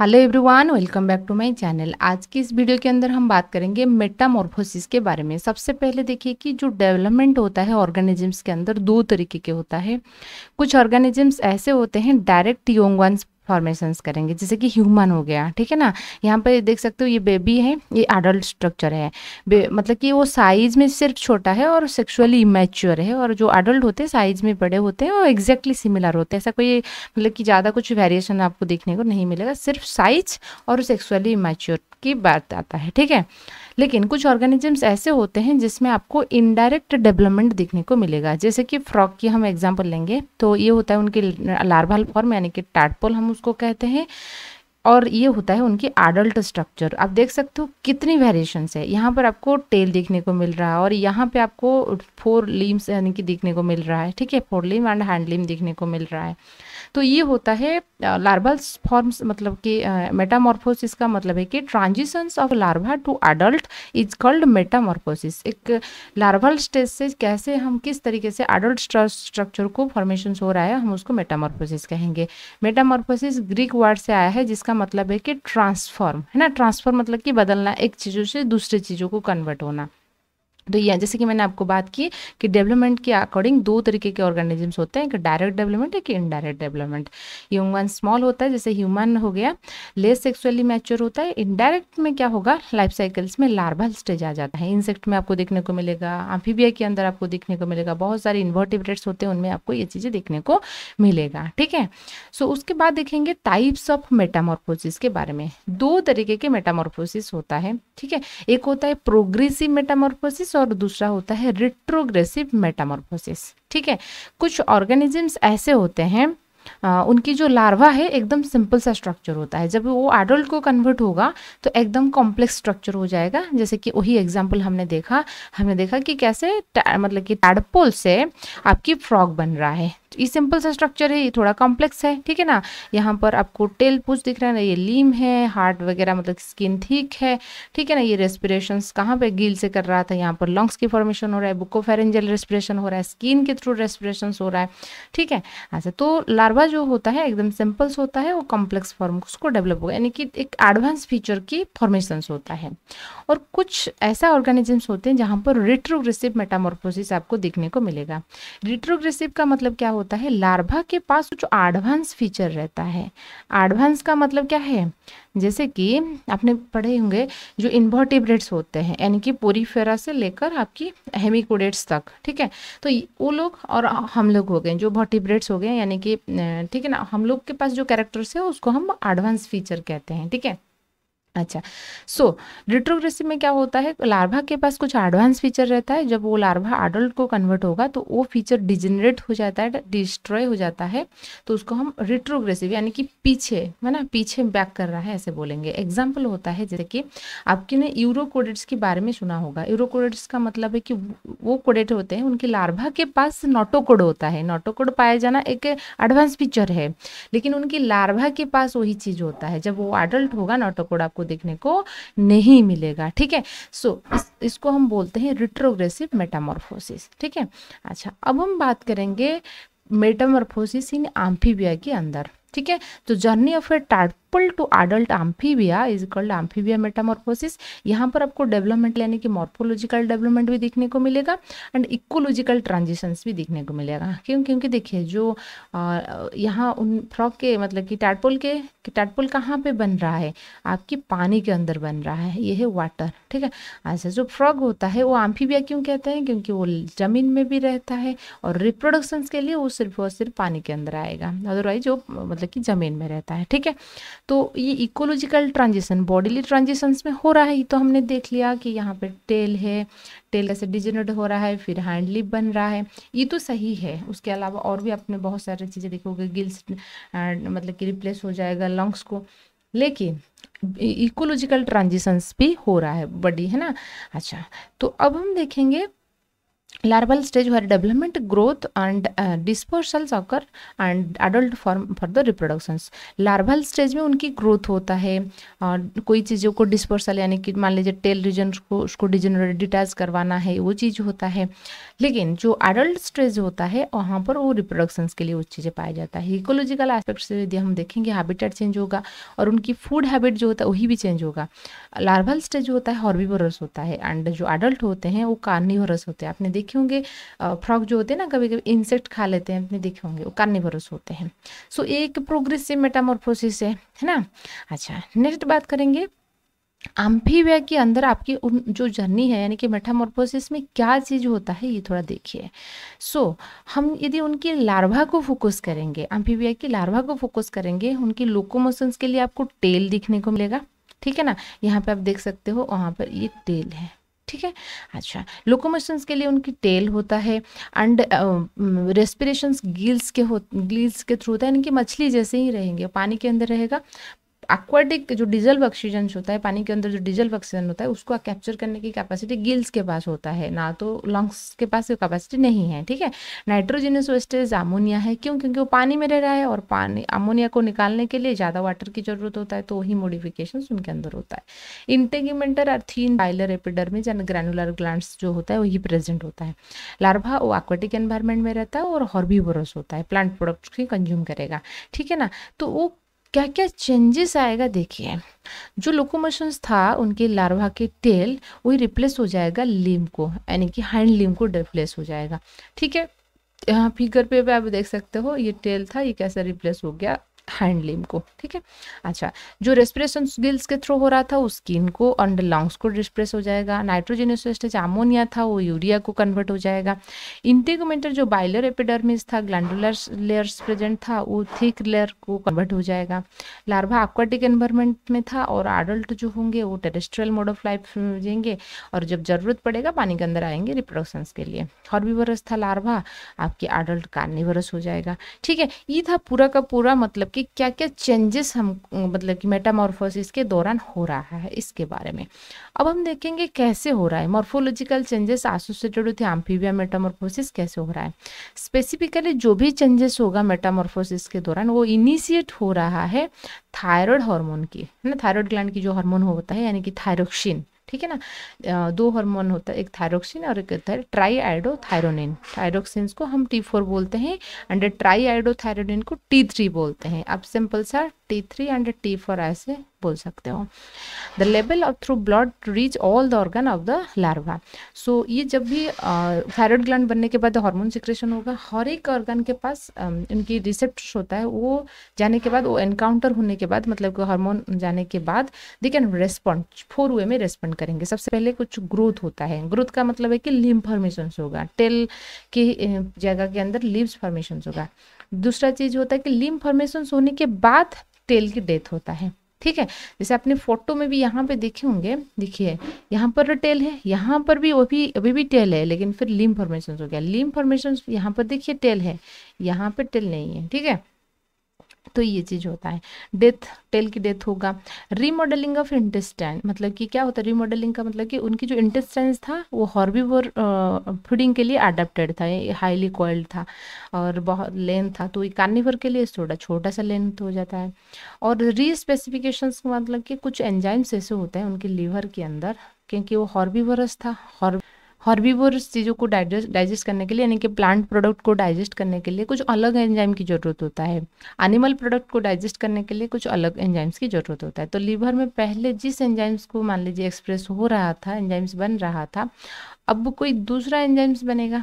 Hello everyone welcome back to my channel आज की इस वीडियो के अंदर हम बात करेंगे मेटामॉर्फोसिस के बारे में। सबसे पहले देखिए कि जो डेवलपमेंट होता है ऑर्गेनिजम्स के अंदर दो तरीके के होता है। कुछ ऑर्गेनिजम्स ऐसे होते हैं डायरेक्ट योंग वंस फॉर्मेशंस करेंगे, जैसे कि ह्यूमन हो गया, ठीक है ना? यहाँ पर देख सकते हो ये बेबी है, ये एडल्ट स्ट्रक्चर है। मतलब कि वो साइज़ में सिर्फ़ छोटा है और सेक्सुअली इमेच्योर है और जो एडल्ट होते हैं साइज़ में बड़े होते हैं, वो एग्जैक्टली सिमिलर होते हैं। ऐसा कोई मतलब कि ज़्यादा कुछ वेरिएशन आपको देखने को नहीं मिलेगा, सिर्फ़ साइज़ और सेक्सुअली इमेच्योर की बात आता है, ठीक है? लेकिन कुछ ऑर्गेनिजम्स ऐसे होते हैं जिसमें आपको इनडायरेक्ट डेवलपमेंट देखने को मिलेगा। जैसे कि फ्रॉक की हम एग्जांपल लेंगे तो ये होता है उनके लार्वल फॉर्म यानी कि टाटपोल हम उसको कहते हैं। और ये होता है उनकी एडल्ट स्ट्रक्चर आप देख सकते हो कितनी वेरिएशंस है। यहाँ पर आपको टेल देखने को मिल रहा है और यहाँ पे आपको फोर लीम्स यानी कि देखने को मिल रहा है, ठीक है? फोर लीम एंड हैंड लीम देखने को मिल रहा है। तो ये होता है लार्वल फॉर्म्स मतलब कि मेटामॉर्फोसिस का मतलब है कि transitions of larva to adult is called metamorphosis एक लार्वल स्टेज से कैसे हम किस तरीके से अडल्ट स्ट्रक्चर को फॉर्मेशन हो रहा है, हम उसको मेटामॉर्फोसिस कहेंगे। मेटामॉर्फोसिस ग्रीक वर्ड से आया है जिसका मतलब है कि ट्रांसफॉर्म है ना? ट्रांसफॉर्म मतलब कि बदलना, एक चीज़ों से दूसरे चीज़ों को कन्वर्ट होना। तो ये जैसे कि मैंने आपको बात की कि डेवलपमेंट के अकॉर्डिंग दो तरीके के ऑर्गेनिजम्स होते हैं, एक डायरेक्ट डेवलपमेंट एक इनडायरेक्ट डेवलपमेंट वन स्मॉल होता है, जैसे ह्यूमन हो गया लेस सेक्सुअली मैच्योर होता है इनडायरेक्ट में क्या होगा लाइफ साइकिल्स में लार्वल स्टेज आ जाता है। इंसेक्ट में आपको देखने को मिलेगा आम्फीबिया के अंदर आपको देखने को मिलेगा, बहुत सारे इन्वर्टिब्रेट्स होते हैं, उनमें आपको ये चीज़ें देखने को मिलेगा, ठीक है? सो उसके बाद देखेंगे टाइप्स ऑफ़ मेटामॉर्फोसिस के बारे में। दो तरीके के मेटामॉर्फोसिस होता है, ठीक है? एक होता है प्रोग्रेसिव मेटामॉर्फोसिस और दूसरा होता है रिट्रोग्रेसिव मेटामॉर्फोसिस ठीक है? कुछ ऑर्गेनिजम्स ऐसे होते हैं आ, उनकी जो लार्वा है एकदम सिंपल सा स्ट्रक्चर होता है। जब वो एडल्ट को कन्वर्ट होगा तो एकदम कॉम्प्लेक्स स्ट्रक्चर हो जाएगा। जैसे कि वही एग्ज़ाम्पल हमने देखा। हमने देखा कि कैसे मतलब कि टैडपोल से आपकी फ्रॉग बन रहा है। ये सिंपल सा स्ट्रक्चर है, ये थोड़ा कॉम्प्लेक्स है, ठीक है ना? यहाँ पर आपको टेल पूछ दिख रहा है ना ये लीम है हार्ट वगैरह मतलब स्किन ठीक है ठीक है ना? ये रेस्पिरेशन कहाँ पे गिल से कर रहा था? यहाँ पर लंग्स की फॉर्मेशन हो रहा है बुकोफेरेंजल रेस्पिरेशन हो रहा है स्किन के थ्रू रेस्पिरेशन हो रहा है, ठीक है? अच्छा तो लार्वा जो होता है, एकदम सिंपल्स होता है, वो कॉम्प्लेक्स फॉर्म उसको डेवलप होगा, यानी कि एक एडवांस फीचर की फॉर्मेशन होता है। और कुछ ऐसा ऑर्गेनिजम्स होते हैं जहाँ पर रिट्रोग्रेसिव मेटामोर्फोसिस आपको देखने को मिलेगा। रिट्रोग्रेसिव का मतलब क्या होता है लार्भा के पास जो एडवांस फीचर रहता है। एडवांस का मतलब क्या है? जैसे कि आपने पढ़े होंगे जो इन्वर्टिब्रेट्स होते हैं, यानी कि पूरी पोरीफेरा से लेकर आपकी हेमिकोडेट्स तक, ठीक है? तो वो लोग और हम लोग हो गए, जो वर्टिब्रेट्स हो गए, यानी कि ठीक है ना? हम लोग के पास जो कैरेक्टर्स है, उसको हम एडवांस फीचर कहते हैं, ठीक है? अच्छा। सो रिट्रोग्रेसिव में क्या होता है? लार्वा के पास कुछ एडवांस फीचर रहता है। जब वो लार्वा अडल्ट को कन्वर्ट होगा तो वो फीचर डिजनरेट हो जाता है डिस्ट्रॉय हो जाता है। तो उसको हम रिट्रोग्रेसिव यानी कि पीछे, है ना? पीछे बैक कर रहा है, ऐसे बोलेंगे। एग्ज़ाम्पल होता है जैसे कि आपके ने यूरोकोडेट्स के बारे में सुना होगा। यूरोकोडेट्स का मतलब है कि वो कोडेट होते हैं, उनके लार्वा के पास नोटोकोड होता है। नोटोकोड पाया जाना एक एडवांस फीचर है। लेकिन उनकी लार्वा के पास वही चीज़ होता है। जब वो अडल्ट होगा, नोटोकोड आपको आपको देखने को नहीं मिलेगा ठीक है? सो इस, इसको हम बोलते हैं रिट्रोग्रेसिव मेटामॉर्फोसिस ठीक है? अच्छा अब हम बात करेंगे मेटामॉर्फोसिस इन आम्फीबिया के अंदर ठीक है? तो journey of a tadpole to adult amphibia is called amphibia metamorphosis यहाँ पर आपको डेवलपमेंट यानी कि मॉर्फोलॉजिकल डेवलपमेंट भी देखने को मिलेगा एंड इकोलॉजिकल ट्रांजिशंस भी देखने को मिलेगा। क्यों? क्योंकि देखिए जो यहाँ उन फ्रॉक के मतलब कि टाटपोल के टाटपोल कहाँ पे बन रहा है? आपकी पानी के अंदर बन रहा है। ये है वाटर ठीक है? अच्छा जो फ्रॉग होता है वो आम्फीबिया क्यों कहते हैं? क्योंकि वो ज़मीन में भी रहता है और रिप्रोडक्शन के लिए वो सिर्फ़ और सिर्फ़ पानी के अंदर आएगा। अदरवाइज़ वो मतलब कि ज़मीन में रहता है, ठीक है? तो ये इकोलॉजिकल ट्रांजिशन बॉडीली ट्रांजिशंस में हो रहा है, ये तो हमने देख लिया कि यहाँ पे टेल है टेल ऐसे डिजनरेट हो रहा है, फिर हैंड लिप बन रहा है, ये तो सही है। उसके अलावा और भी आपने बहुत सारी चीज़ें देखोगे गिल्स मतलब कि रिप्लेस हो जाएगा लंग्स को। लेकिन इकोलॉजिकल ट्रांजिशंस भी हो रहा है, बॉडी, है ना? अच्छा तो अब हम देखेंगे larval stage where development growth and uh, dispersals occur and adult form for the reproductions. Larval stage में उनकी ग्रोथ होता है और कोई चीज़ों को डिस्पर्सल यानी कि मान लीजिए टेल रीजन को उसको डिजेनरेट डिटैच करवाना है वो चीज़ होता है। लेकिन जो एडल्ट स्टेज होता है वहाँ पर वो रिप्रोडक्शंस के लिए वो चीज़ें पाया जाता है। इकोलॉजिकल एस्पेक्ट से यदि हम देखेंगे हैबिटेट चेंज होगा और उनकी फ़ूड हैबिट जो होता है वही भी चेंज होगा। लार्वल स्टेज होता है हॉर्बीवरस होता है एंड जो एडल्ट होते हैं वो कार्निवरस होते हैं। आपने देखे होंगे फ्रॉक जो होते हैं ना कभी कभी इंसेक्ट खा लेते हैं आपने देखे होंगे वो कार्निवरस होते हैं। सो एक प्रोग्रेसिव मेटामॉर्फोसिस है है ना? अच्छा नेक्स्ट बात करेंगे आम्फीविया के अंदर आपकी उन जो जर्नी है यानी कि मेटामॉर्फोसिस में क्या चीज़ होता है ये थोड़ा देखिए। सो so, हम यदि उनकी लार्वा को फोकस करेंगे आम्फीविया की लार्वा को फोकस करेंगे उनकी लोकोमोशंस के लिए आपको टेल दिखने को मिलेगा ठीक है ना? यहाँ पे आप देख सकते हो वहाँ पर ये टेल है। ठीक है? अच्छा लोकोमोशंस के लिए उनकी टेल होता है एंड रेस्पिरेशन गिल्स के हो गिल्स के थ्रू होता है, यानी कि मछली जैसे ही रहेंगे, पानी के अंदर रहेगा। एक्वाटिक जो डिजल ऑक्सीजन होता है, पानी के अंदर जो डिजल ऑक्सीजन होता है, उसको कैप्चर करने की कैपेसिटी गिल्स के पास होता है। ना तो लंग्स के पास कैपेसिटी नहीं है, ठीक है? नाइट्रोजनस वेस्टेज अमोनिया है। क्यों? क्योंकि वो पानी में रह रहा है और पानी अमोनिया को निकालने के लिए ज़्यादा वाटर की ज़रूरत होता है तो वही मोडिफिकेशन उनके अंदर होता है। इंटेगिमेंटर और thin bilayer epidermis and granular gland जो होता है, वही प्रेजेंट होता है। लार्वा वो एक्वाटिक एनवायरमेंट में रहता है और हॉर्बीवोरस होता है। प्लांट प्रोडक्ट्स की कंज्यूम करेगा, ठीक है ना? तो वो क्या क्या चेंजेस आएगा देखिए। जो लोकोमोशंस था, उनके लार्वा के टेल वही रिप्लेस हो जाएगा लिम को, यानी कि हैंड लिम को रिप्लेस हो जाएगा। ठीक है? यहाँ फिगर पे भी आप देख सकते हो, ये टेल था, ये कैसा रिप्लेस हो गया। हैंड लिम को, ठीक है? अच्छा जो रेस्पिरेशन गिल्स के थ्रू हो रहा था वो स्किन को अंडर लंग्स को डिस्प्रेस हो जाएगा नाइट्रोजन स्टेज अमोनिया था, वो यूरिया को कन्वर्ट हो जाएगा। इंटेगोमेंटर जो बाइलर एपिडर्मिस था ग्लैंडुलर लेयर्स प्रेजेंट था, वो थिक लेयर को कन्वर्ट हो जाएगा। लार्वा एक्वाटिक एनवायरमेंट में था और एडल्ट जो होंगे, वो टेरेस्ट्रियल मोड ऑफ़ लाइफ जिएँगे और जब ज़रूरत पड़ेगा, पानी के अंदर आएँगे रिप्रोडक्शन के लिए। हॉर्बीवरस था लार्वा आपके एडल्ट कार्निवरस हो जाएगा, ठीक है? ये था पूरा का पूरा मतलब कि क्या क्या चेंजेस हम मतलब कि मेटामॉर्फोसिस के दौरान हो रहा है इसके बारे में। अब हम देखेंगे कैसे हो रहा है। Morphological changes associated with amphibia metamorphosis कैसे हो रहा है। स्पेसिफिकली जो भी चेंजेस होगा मेटामॉर्फोसिस के दौरान, वो इनिशिएट हो रहा है थायराइड हार्मोन की, है ना? थायराइड ग्लैंड की जो हार्मोन होता है, यानी कि थायरोक्सिन ठीक है ना? दो हार्मोन होता है, एक थायरोक्सिन और एक ट्राई आइडो थायरोनिन थायरोक्सिन को हम टी फोर बोलते हैं एंड ट्राई आइडो थायरोनिन को टी थ्री बोलते हैं. अब सिंपल सा T three and T four ऐसे बोल सकते हो। The level of through blood reach all the organ of the larva so ये जब भी थायराइड ग्लैंड बनने के बाद हार्मोन सिक्रेशन होगा, हर एक ऑर्गन के पास इनकी रिसेप्ट होता है, वो जाने के बाद, वो एनकाउंटर होने के बाद मतलब हार्मोन जाने के बाद they can respond four way में रेस्पॉन्ड करेंगे। सबसे पहले कुछ ग्रोथ होता है। ग्रोथ का मतलब है कि लिम्फ फॉर्मेशन होगा, टेल की जगह के अंदर लिव्स फॉर्मेशन होगा। दूसरा चीज़ होता है कि लिम्फ फॉर्मेशन होने के बाद टेल की डेथ होता है। ठीक है? जैसे आपने फ़ोटो में भी यहाँ पे देखे होंगे, देखिए, यहाँ पर टेल है, यहाँ पर भी वो भी, अभी भी टेल है, लेकिन फिर लिम फॉर्मेशन हो गया। लिम फॉर्मेशन यहाँ पर देखिए टेल है, यहाँ पर टेल नहीं है। ठीक है? तो ये चीज़ होता है। डेथ टेल की डेथ होगा। रीमॉडलिंग ऑफ़ इंटेस्टाइन मतलब कि क्या होता है? रीमॉडलिंग का मतलब कि उनकी जो इंटेस्टाइन था, वो हॉर्बीवोर फूडिंग के लिए अडेप्टेड था हाईली कॉइल्ड था और बहुत लेंथ था। तो कार्निवर के लिए थोड़ा छोटा सा लेंथ हो जाता है। और री स्पेसिफिकेशंस मतलब कि कुछ एंजाइम्स ऐसे होते हैं उनके लीवर के अंदर, क्योंकि वो हॉर्बीवरस था। हॉर्ब हॉर्बीवोरस चीज़ों को डाइजेस्ट डाइजेस्ट करने के लिए, यानी कि प्लांट प्रोडक्ट को डाइजेस्ट करने के लिए कुछ अलग एंजाइम की ज़रूरत होता है। एनिमल प्रोडक्ट को डाइजेस्ट करने के लिए कुछ अलग एंजाइम्स की ज़रूरत होता है। तो लीवर में पहले जिस एंजाइम्स को मान लीजिए एक्सप्रेस हो रहा था एंजाइम्स बन रहा था, अब कोई दूसरा एंजाइम्स बनेगा?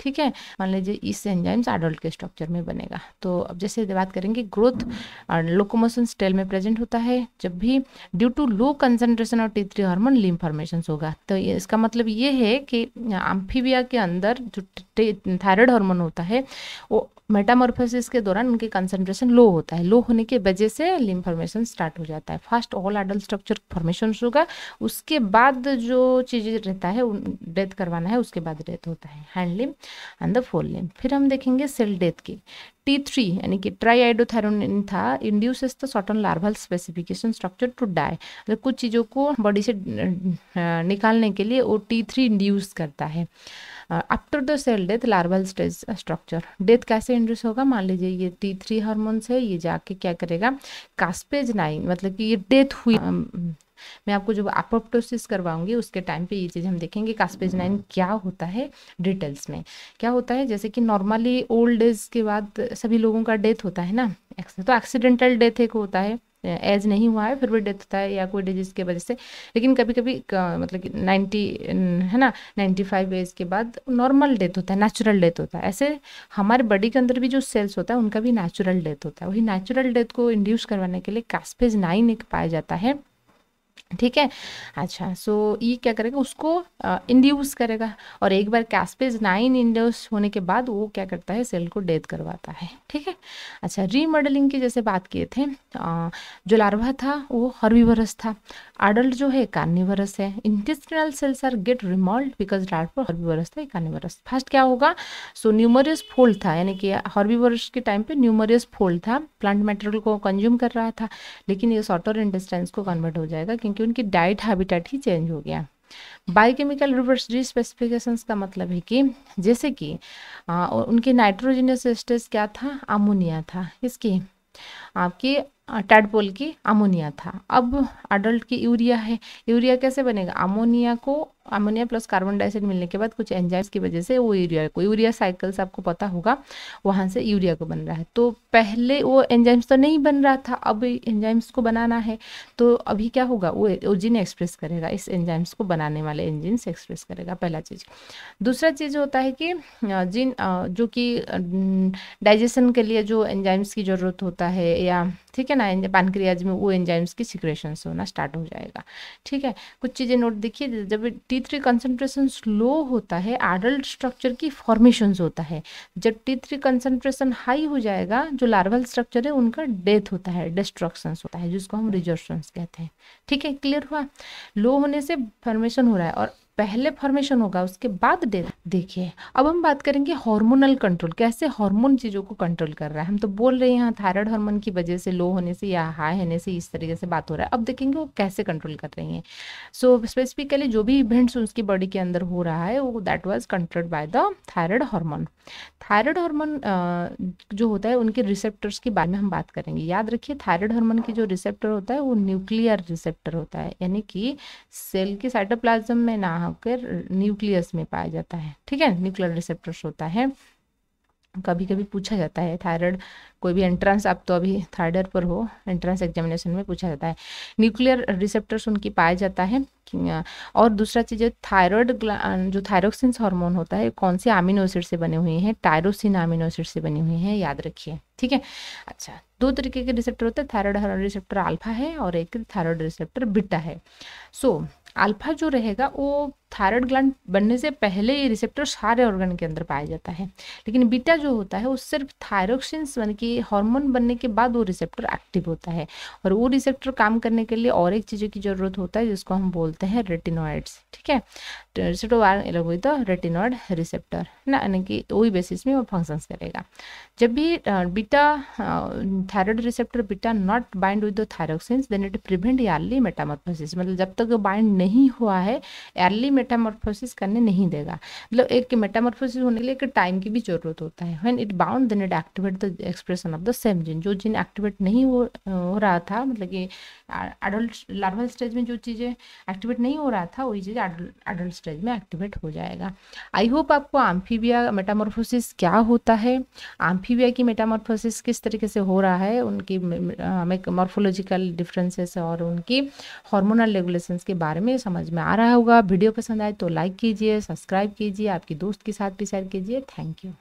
ठीक है? मान लीजिए इस एंजाइम्स एडल्ट के स्ट्रक्चर में बनेगा। तो अब जैसे बात करेंगे ग्रोथ लोकोमोशन स्टेल में प्रेजेंट होता है। जब भी due to low concentration of T hormone limb formation होगा। तो इसका मतलब ये है कि आम्फीबिया के अंदर जो थायराइड हार्मोन होता है, वो मेटामॉर्फोसिस के दौरान उनके कंसंट्रेशन लो होता है। लो होने की वजह से लिम फॉर्मेशन स्टार्ट हो जाता है। First all adult structure formation होगा, उसके बाद जो चीज़ रहता है डेथ करवाना है, उसके बाद डेथ होता है। Hand limb and the fore limb फिर हम देखेंगे सेल डेथ की। टी थ्री यानी कि ट्राई था induces the certain larval specification structure to die मतलब कुछ चीज़ों को बॉडी से निकालने के लिए वो टी थ्री इंड्यूस करता है। After the cell death larval stage structure death कैसे इंड्यूस होगा? मान लीजिए ये टी थ्री हार्मोन्स है, ये जाके क्या करेगा? कास्पेज नाइन मतलब कि ये डेथ हुई मैं आपको जो अपोप्टोसिस करवाऊँगी उसके टाइम पे ये चीज़ हम देखेंगे कास्पेज नाइन क्या होता है डिटेल्स में। क्या होता है? जैसे कि नॉर्मली ओल्ड एज के बाद सभी लोगों का डेथ होता है ना? तो एक्सीडेंटल डेथ एक होता है एज नहीं हुआ है फिर भी डेथ होता है या कोई डिज़ीज़ की वजह से। लेकिन कभी कभी मतलब कि नाइन्टी है ना? नाइन्टी फाइव एज के बाद नॉर्मल डेथ होता है नेचुरल डेथ होता है। ऐसे हमारे बॉडी के अंदर भी जो सेल्स होता है उनका भी नेचुरल डेथ होता है। वही नेचुरल डेथ को इंड्यूस करवाने के लिए कास्पेज नाइन एक पाया जाता है। ठीक है? अच्छा सो ये क्या करेगा? उसको इंड्यूस करेगा। और एक बार कैस्पेज नाइन इंड्यूस होने के बाद वो क्या करता है? सेल को डेथ करवाता है। ठीक है? अच्छा रीमॉडलिंग की जैसे बात किए थे आ, जो लार्वा था वो हर्बीवरस था। अडल्ट जो है कार्निवरस है। Intestinal cells are get remould because larva herbivorous था कार्निवरस फ़र्स्ट क्या होगा? सो न्यूमरियस फोल्ड था। यानी कि हर्बीवरस के टाइम पे न्यूमरियस फोल्ड था। प्लांट मेटेरियल को कंज्यूम कर रहा था। लेकिन ये सॉटर इंटेस्टाइंस को कन्वर्ट हो जाएगा क्योंकि कि उनकी डाइट हैबिटेट ही चेंज हो गया। बायोकेमिकल रिवर्स स्पेसिफिकेशन का मतलब है कि जैसे कि आ, उनके नाइट्रोजनस स्टेज क्या था? अमोनिया था। इसकी आपकी टैडपोल की अमोनिया था। अब अडल्ट की यूरिया है। यूरिया कैसे बनेगा? अमोनिया को अमोनिया प्लस कार्बन डाइऑक्साइड मिलने के बाद कुछ एंजाइम्स की वजह से वो यूरिया को यूरिया साइकिल्स आपको पता होगा, वहाँ से यूरिया को बन रहा है। तो पहले वो एंजाइम्स तो नहीं बन रहा था, अब एंजाइम्स को बनाना है। तो अभी क्या होगा, वो ओजिन एक्सप्रेस करेगा, इस एंजाइम्स को बनाने वाले एंजिन से एक्सप्रेस करेगा, पहला चीज़। दूसरा चीज़ होता है कि जिन जो कि डाइजेशन के लिए जो एंजाइम्स की ज़रूरत होता है, या ठीक है ना पैनक्रियाज में वो एंजाइम्स की सिक्रेशन होना स्टार्ट हो जाएगा। ठीक है, कुछ चीज़ें नोट देखिए, जब टी थ्री कंसनट्रेशन स्लो होता है एडल्ट स्ट्रक्चर की फॉर्मेशन होता है। जब टी थ्री कंसनट्रेशन हाई हो जाएगा जो लार्वल स्ट्रक्चर है उनका डेथ होता है डिस्ट्रक्शन होता है जिसको हम रिजर्शन कहते हैं। ठीक है क्लियर हुआ? लो होने से फॉर्मेशन हो रहा है और पहले फॉर्मेशन होगा, उसके बाद डेथ देखिए, अब हम बात करेंगे हार्मोनल कंट्रोल कैसे हार्मोन चीज़ों को कंट्रोल कर रहा है। हम तो बोल रहे हैं यहाँ थायराइड हार्मोन की वजह से लो होने से या हाई होने से इस तरीके से बात हो रहा है। अब देखेंगे वो कैसे कंट्रोल कर रही हैं। सो स्पेसिफिकली जो भी इवेंट्स उसकी बॉडी के अंदर हो रहा है, वो that was controlled by the thyroid hormone thyroid hormone जो होता है, उनके रिसेप्टर्स के बारे में हम बात करेंगे। याद रखिए थायराइड हार्मोन की जो रिसेप्टर होता है, वो न्यूक्लियर रिसेप्टर होता है। यानी कि सेल के साइटोप्लाज्म में ना होकर न्यूक्लियस में पाया जाता है। ठीक है? न्यूक्लियर रिसेप्टर्स होता है। कभी कभी पूछा जाता है थायराइड कोई भी एंट्रेंस आप तो अभी ईयर पर हो एंट्रेंस एग्जामिनेशन में पूछा जाता है। न्यूक्लियर रिसेप्टर्स उनकी पाया जाता है। और दूसरा चीज़ थायराइड जो थायरोक्सिन हार्मोन होता है कौन से अमीनो एसिड से बने हुए हैं? टायरोसिन अमीनो एसिड से बने हुए हैं याद रखिए। ठीक है? अच्छा दो तरीके के रिसेप्टर होते हैं। थायराइड रिसेप्टर अल्फ़ा है और एक थायराइड रिसेप्टर बीटा है। सो so, अल्फ़ा जो रहेगा वो थायराइड ग्लैंड बनने से पहले ये रिसेप्टर सारे ऑर्गन के अंदर पाया जाता है। लेकिन बीटा जो होता है, वो सिर्फ़ थायरोक्सिन्स बन के हार्मोन बनने के बाद वो रिसेप्टर एक्टिव होता है। और वो रिसेप्टर काम करने के लिए और एक चीज़ों की ज़रूरत होता है, जिसको हम बोलते हैं रेटिनोइड्स ठीक है? रिसेप्टर विद रेटिनोइड रिसेप्टर है ना? यानी कि वही बेसिस में वो फ़ंक्शंस करेगा। जब भी beta thyroid receptor beta not bind with the thyroxines then it prevent early metamorphosis मतलब जब तक बाइंड नहीं हुआ है अर्ली मेटामॉर्फोसिस करने नहीं देगा। मतलब एक मेटामॉर्फोसिस होने के लिए एक टाइम की भी ज़रूरत होता है। When it bound then it activate the expression of the same gene जो जिन एक्टिवेट नहीं हो हो रहा था मतलब कि एडल्ट लार्वल स्टेज में जो चीज़ें एक्टिवेट नहीं हो रहा था, वही चीज़ एडल्ट स्टेज में एक्टिवेट हो जाएगा। आई होप आपको आम्फीबिया मेटामॉर्फोसिस क्या होता है? आम्फीबिया की मेटामॉर्फोसिस किस तरीके से हो रहा है? उनकी मॉर्फोलॉजिकल डिफरेंसेस और उनकी हार्मोनल रेगुलेशंस के बारे में समझ में आ रहा होगा। वीडियो पसंद आए तो लाइक कीजिए सब्सक्राइब कीजिए, आपके दोस्त के साथ भी शेयर कीजिए। Thank you